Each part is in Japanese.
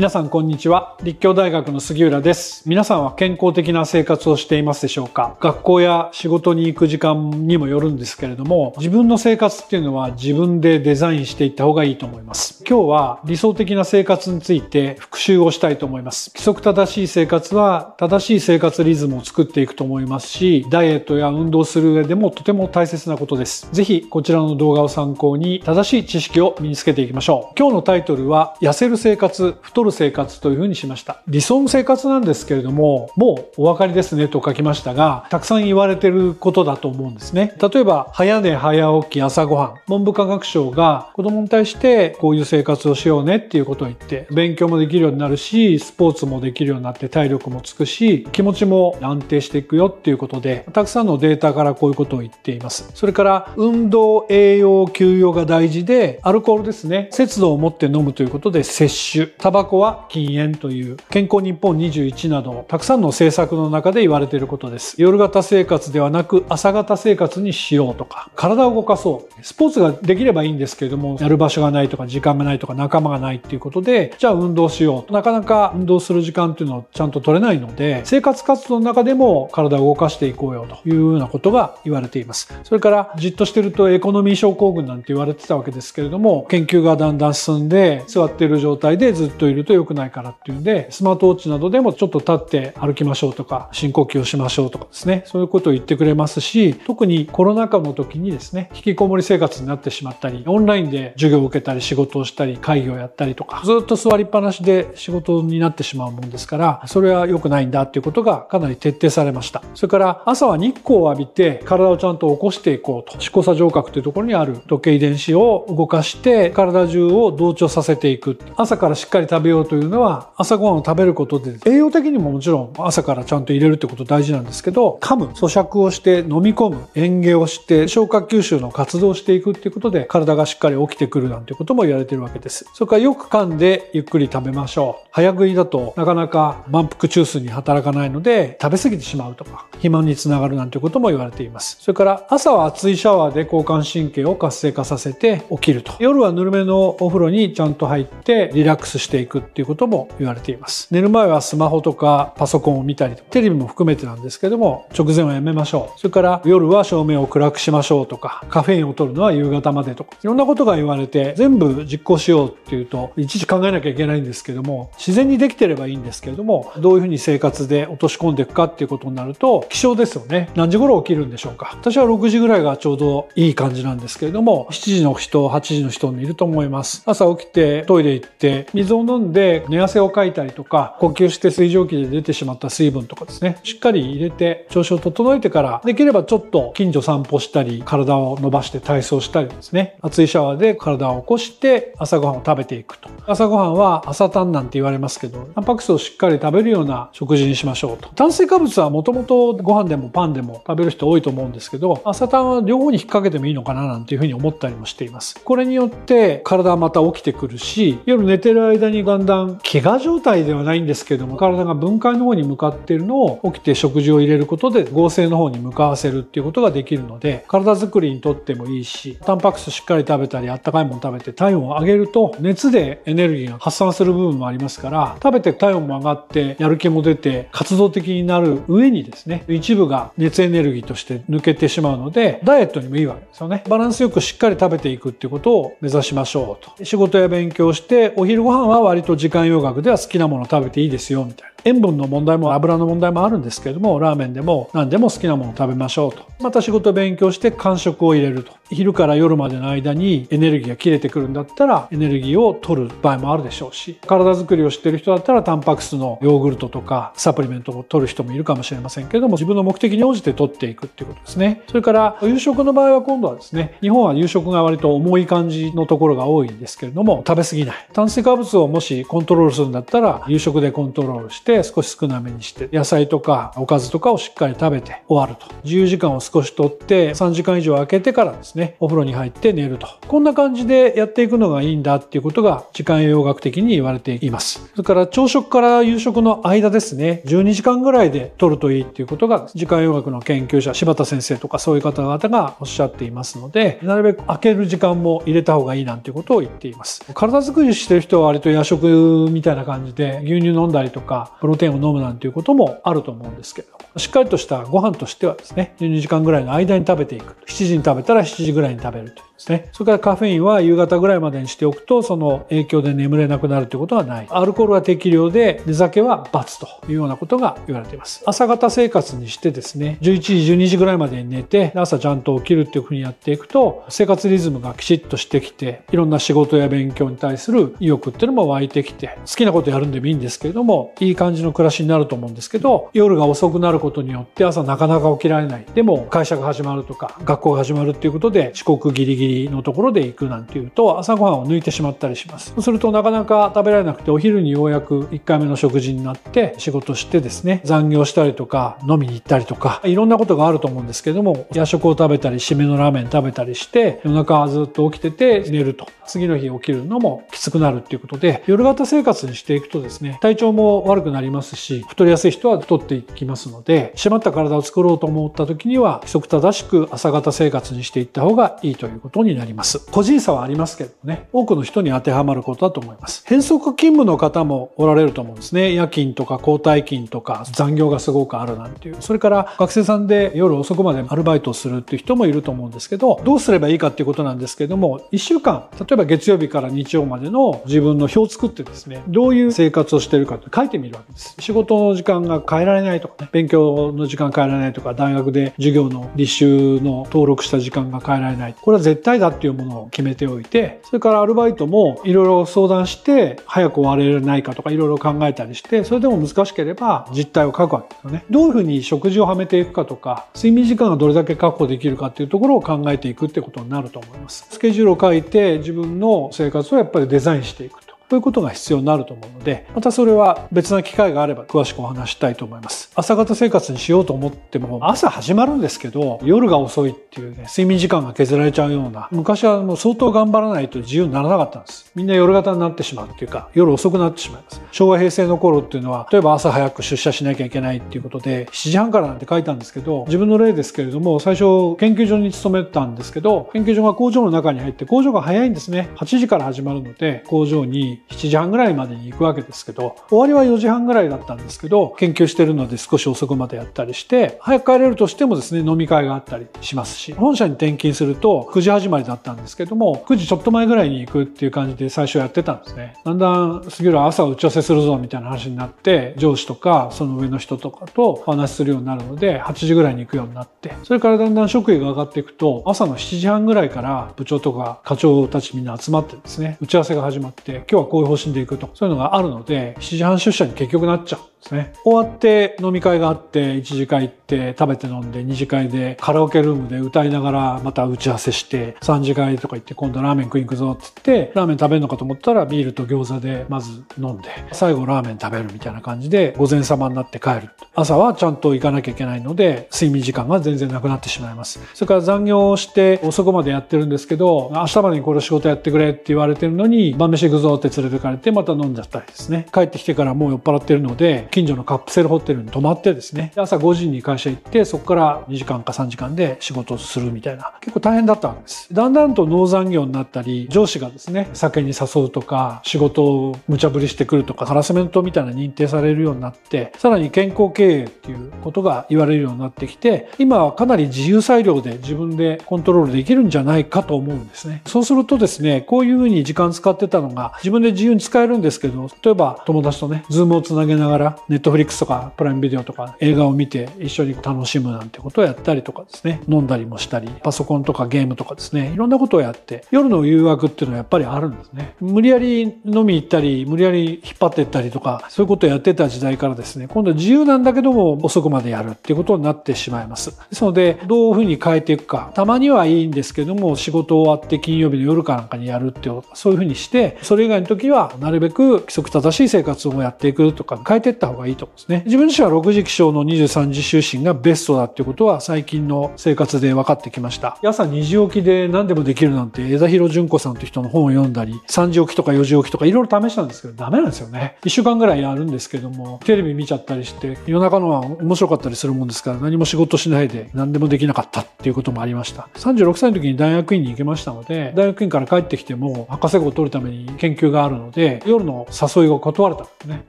皆さんこんにちは。立教大学の杉浦です。皆さんは健康的な生活をしていますでしょうか？学校や仕事に行く時間にもよるんですけれども自分の生活っていうのは自分でデザインしていった方がいいと思います。今日は理想的な生活について復習をしたいと思います。規則正しい生活は正しい生活リズムを作っていくと思いますしダイエットや運動する上でもとても大切なことです。ぜひこちらの動画を参考に正しい知識を身につけていきましょう。今日のタイトルは痩せる生活太るる生活というふうにしました。理想の生活なんですけれども、もうお分かりですねと書きましたが、たくさん言われてることだと思うんですね。例えば、早寝早起き朝ごはん。文部科学省が子供に対してこういう生活をしようねっていうことを言って、勉強もできるようになるし、スポーツもできるようになって体力もつくし、気持ちも安定していくよっていうことで、たくさんのデータからこういうことを言っています。それから、運動、栄養、休養が大事で、アルコールですね。節度を持って飲むということで摂取。タバコは禁煙という健康日本21などたくさんの政策の中で言われていることです。夜型生活ではなく朝型生活にしようとか体を動かそう。スポーツができればいいんですけれどもやる場所がないとか時間がないとか仲間がないっていうことでじゃあ運動しようなかなか運動する時間っていうのをちゃんと取れないので生活活動の中でも体を動かしていこうよというようなことが言われています。それからじっとしてるとエコノミー症候群なんて言われてたわけですけれども研究がだんだん進んで座っている状態でずっといると良くないからっていうんで、スマートウォッチなどでもちょっと立って歩きましょうとか、深呼吸をしましょうとかですね、そういうことを言ってくれますし、特にコロナ禍の時にですね、引きこもり生活になってしまったり、オンラインで授業を受けたり仕事をしたり、会議をやったりとか、ずっと座りっぱなしで仕事になってしまうもんですから、それは良くないんだっていうことがかなり徹底されました。それから朝は日光を浴びて体をちゃんと起こしていこうと。四股差上核というところにある時計遺伝子を動かして体中を同調させていく。朝からしっかり食べようというのは朝ごはんを食べることで栄養的にももちろん朝からちゃんと入れるってこと大事なんですけど噛む咀嚼をして飲み込む嚥下をして消化吸収の活動をしていくっていうことで体がしっかり起きてくるなんてことも言われてるわけです。それからよく噛んでゆっくり食べましょう。早食いだとなかなか満腹中枢に働かないので食べ過ぎてしまうとか肥満につながるなんてことも言われています。それから朝は熱いシャワーで交感神経を活性化させて起きると。夜はぬるめのお風呂にちゃんと入ってリラックスしていく。っていうことも言われています。寝る前はスマホとかパソコンを見たりテレビも含めてなんですけども直前はやめましょう。それから夜は照明を暗くしましょうとかカフェインを取るのは夕方までとかいろんなことが言われて全部実行しようっていうといちいち考えなきゃいけないんですけども自然にできてればいいんですけれどもどういうふうに生活で落とし込んでいくかっていうことになると起床ですよね。何時頃起きるんでしょうか。私は6時ぐらいがちょうどいい感じなんですけれども7時の人8時の人もいると思います。朝起きてトイレ行って水を飲んで寝汗をかいたりとか呼吸して水蒸気で出てしまった水分とかですね。しっかり入れて調子を整えてからできればちょっと近所散歩したり体を伸ばして体操したりですね。熱いシャワーで体を起こして朝ごはんを食べていくと。朝ごはんは朝タンなんて言われますけどタンパク質をしっかり食べるような食事にしましょうと。炭水化物はもともとご飯でもパンでも食べる人多いと思うんですけど朝タンは両方に引っ掛けてもいいのかななんていうふうに思ったりもしています。これによって体はまた起きてくるし夜寝てる間にだんだん怪我状態ではないんですけども体が分解の方に向かっているのを起きて食事を入れることで合成の方に向かわせるっていうことができるので体づくりにとってもいいしタンパク質しっかり食べたりあったかいもの食べて体温を上げると熱でエネルギーが発散する部分もありますから食べて体温も上がってやる気も出て活動的になる上にですね一部が熱エネルギーとして抜けてしまうのでダイエットにもいいわけですよね。バランスよくしっかり食べていくっていうことを目指しましょうと。仕事や勉強してお昼ご飯は割とと時間洋楽では好きなもの食べていいですよみたいな。塩分の問題も油の問題もあるんですけれどもラーメンでも何でも好きなものを食べましょうと。また仕事勉強して間食を入れると。昼から夜までの間にエネルギーが切れてくるんだったらエネルギーを取る場合もあるでしょうし。体づくりをしてる人だったらタンパク質のヨーグルトとかサプリメントを取る人もいるかもしれませんけれども自分の目的に応じて取っていくっていうことですね。それから夕食の場合は今度はですね日本は夕食が割と重い感じのところが多いんですけれども食べ過ぎない。炭水化物をもしコントロールするんだったら夕食でコントロールしてして少し少なめにして野菜とかおかずとかをしっかり食べて終わると。自由時間を少しとって3時間以上空けてからですねお風呂に入って寝ると。こんな感じでやっていくのがいいんだっていうことが時間栄養学的に言われています。それから朝食から夕食の間ですね。12時間ぐらいで取るといいっていうことが時間栄養学の研究者柴田先生とかそういう方々がおっしゃっていますのでなるべく空ける時間も入れた方がいいなんていうことを言っています。体作りしてる人は割と夜食みたいな感じで牛乳飲んだりとかプロテインを飲むなんていうこともあると思うんですけれどもしっかりとしたご飯としてはですね12時間ぐらいの間に食べていく。7時に食べたら7時ぐらいに食べるというですね。それからカフェインは夕方ぐらいまでにしておくとその影響で眠れなくなるということはない。アルコールは適量で寝酒は×というようなことが言われています。朝方生活にしてですね11時12時ぐらいまでに寝て朝ちゃんと起きるっていうふうにやっていくと生活リズムがきちっとしてきていろんな仕事や勉強に対する意欲っていうのも湧いてきて好きなことやるんでもいいんですけれどもいい感感じの暮らしになると思うんですけど夜が遅くなることによって朝なかなか起きられない。でも会社が始まるとか学校が始まるっていうことで遅刻ギリギリのところで行くなんていうと朝ごはんを抜いてしまったりします。するとなかなか食べられなくてお昼にようやく1回目の食事になって仕事してですね残業したりとか飲みに行ったりとかいろんなことがあると思うんですけども夜食を食べたり締めのラーメン食べたりして夜中ずっと起きてて寝ると。次の日起きるのもきつくなるっていうことで夜型生活にしていくとですね体調も悪くなりますし太りやすい人は太っていきますので締まった体を作ろうと思った時には規則正しく朝型生活にしていった方がいいということになります。個人差はありますけどね多くの人に当てはまることだと思います。変則勤務の方もおられると思うんですね。夜勤とか交代勤とか残業がすごくあるなんていう。それから学生さんで夜遅くまでアルバイトをするっていう人もいると思うんですけどどうすればいいかっていうことなんですけども1週間例えば月曜日から日曜までの自分の表を作ってですねどういう生活をしてるかって書いてみるわけです。仕事の時間が変えられないとかね勉強の時間変えられないとか大学で授業の履修の登録した時間が変えられない。これは絶対だっていうものを決めておいてそれからアルバイトもいろいろ相談して早く終われないかとかいろいろ考えたりしてそれでも難しければ実態を書くわけですよね。どういうふうに食事をはめていくかとか睡眠時間がどれだけ確保できるかっていうところを考えていくってことになると思います。スケジュールを書いて自分の生活をやっぱりデザインしていくと。ということが必要になると思うので、またそれは別な機会があれば詳しくお話したいと思います。朝方生活にしようと思っても、朝始まるんですけど、夜が遅いっていうね、睡眠時間が削られちゃうような、昔はもう相当頑張らないと自由にならなかったんです。みんな夜型になってしまうっていうか、夜遅くなってしまいます。昭和平成の頃っていうのは、例えば朝早く出社しなきゃいけないっていうことで、7時半からなんて書いたんですけど、自分の例ですけれども、最初研究所に勤めたんですけど、研究所が工場の中に入って、工場が早いんですね。8時から始まるので、工場に7時半ぐらいまでに行くわけですけど、終わりは4時半ぐらいだったんですけど、研究してるので少し遅くまでやったりして、早く帰れるとしてもですね、飲み会があったりしますし、本社に転勤すると9時始まりだったんですけども、9時ちょっと前ぐらいに行くっていう感じで最初やってたんですね。だんだん杉浦朝打ち合わせするぞみたいな話になって、上司とかその上の人とかとお話しするようになるので、8時ぐらいに行くようになって、それからだんだん職位が上がっていくと、朝の7時半ぐらいから部長とか課長たちみんな集まってですね、打ち合わせが始まって、今日はこういう方針でいくと、そういうのがあるので、7時半出社に結局なっちゃうんですね。終わって飲み会があって、1次会行って食べて飲んで、2次会でカラオケルームで歌いながらまた打ち合わせして、3次会とか行って今度ラーメン食いに行くぞって言って、ラーメン食べるのかと思ったらビールと餃子でまず飲んで、最後ラーメン食べるみたいな感じで午前様になって帰る。朝はちゃんと行かなきゃいけないので、睡眠時間が全然なくなってしまいます。それから残業して遅くまでやってるんですけど、明日までにこれ仕事やってくれって言われてるのに、晩飯行くぞって連れてかれてまた飲んじゃったりですね。帰ってきてからもう酔っ払ってるので、近所のカプセルホテルに泊まってですね、朝5時に会社行って、そこから2時間か3時間で仕事をするみたいな、結構大変だったわけです。だんだんと農残業になったり、上司がですね、酒に誘うとか、仕事を無茶ぶりしてくるとか、ハラスメントみたいな認定されるようになって、さらに健康経営っていうことが言われるようになってきて、今はかなり自由裁量で自分でコントロールできるんじゃないかと思うんですね。そうするとですね、こういうふうに時間使ってたのが、自分で自由に使えるんですけど、例えば友達とね、ズームをつなげながら、ネットフリックスとかプライムビデオとか映画を見て一緒に楽しむなんてことをやったりとかですね、飲んだりもしたり、パソコンとかゲームとかですね、いろんなことをやって、夜の誘惑っていうのはやっぱりあるんですね。無理やり飲み行ったり、無理やり引っ張ってったりとか、そういうことをやってた時代からですね、今度は自由なんだけども遅くまでやるっていうことになってしまいます。ですので、どういうふうに変えていくか、たまにはいいんですけども、仕事終わって金曜日の夜かなんかにやるっていう、そういうふうにして、それ以外の時はなるべく規則正しい生活をやっていくとか変えていった方がいいと思うんですね。自分自身は6時起床の23時就寝がベストだっていうことは最近の生活で分かってきました。朝2時起きで何でもできるなんて枝広純子さんという人の本を読んだり、3時起きとか4時起きとかいろいろ試したんですけどダメなんですよね。1週間ぐらいやるんですけども、テレビ見ちゃったりして、夜中のは面白かったりするもんですから何も仕事しないで何でもできなかったっていうこともありました。36歳の時に大学院に行けましたので、大学院から帰ってきても博士号を取るために研究があるので、夜の誘いを断れたんですね。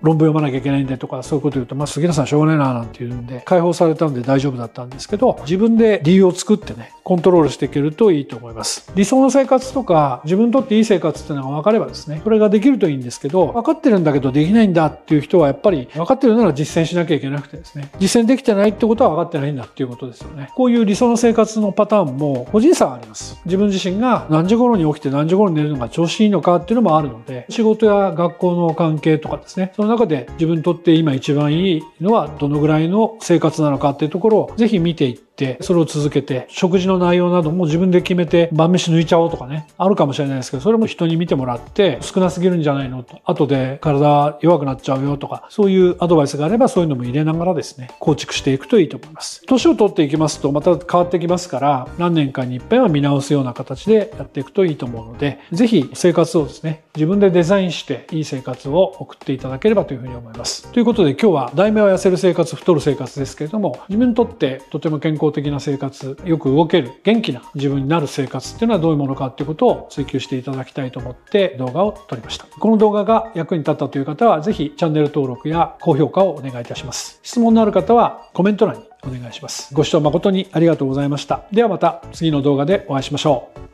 論文読まなきゃいけないんでとかそういうこと言うと、まあ杉田さんしょうがないななんて言うんで、解放されたたんで大丈夫だったんですけど、自分で理由を作ってね、コントロールしていけるといいと思います。理想の生活とか、自分にとっていい生活っていうのが分かればですね、それができるといいんですけど、分かってるんだけどできないんだっていう人はやっぱり分かってるなら実践しなきゃいけなくてですね、実践できてないってことは分かってないんだっていうことですよね。こういう理想の生活のパターンも個人差があります。自分自身が何時頃に起きて何時頃に寝るのが調子いいのかっていうのもあるので、仕事や学校の関係とかですね、その中で自分にとって今一番いいのはどのぐらいの生活なのかっていうところをぜひ見ていって、て、それを続けて、食事の内容なども自分で決めて、晩飯抜いちゃおうとかね、あるかもしれないですけど、それも人に見てもらって、少なすぎるんじゃないのと、後で体弱くなっちゃうよとか、そういうアドバイスがあれば、そういうのも入れながらですね、構築していくといいと思います。年を取っていきますと、また変わってきますから、何年かに一遍は見直すような形でやっていくといいと思うので、ぜひ生活をですね、自分でデザインしていい生活を送っていただければというふうに思います。ということで今日は、題名は痩せる生活、太る生活ですけれども、自分にとってとても健康的な生活、よく動ける、元気な自分になる生活っていうのはどういうものかっていうことを追求していただきたいと思って動画を撮りました。この動画が役に立ったという方は、ぜひチャンネル登録や高評価をお願いいたします。質問のある方はコメント欄にお願いします。ご視聴誠にありがとうございました。ではまた次の動画でお会いしましょう。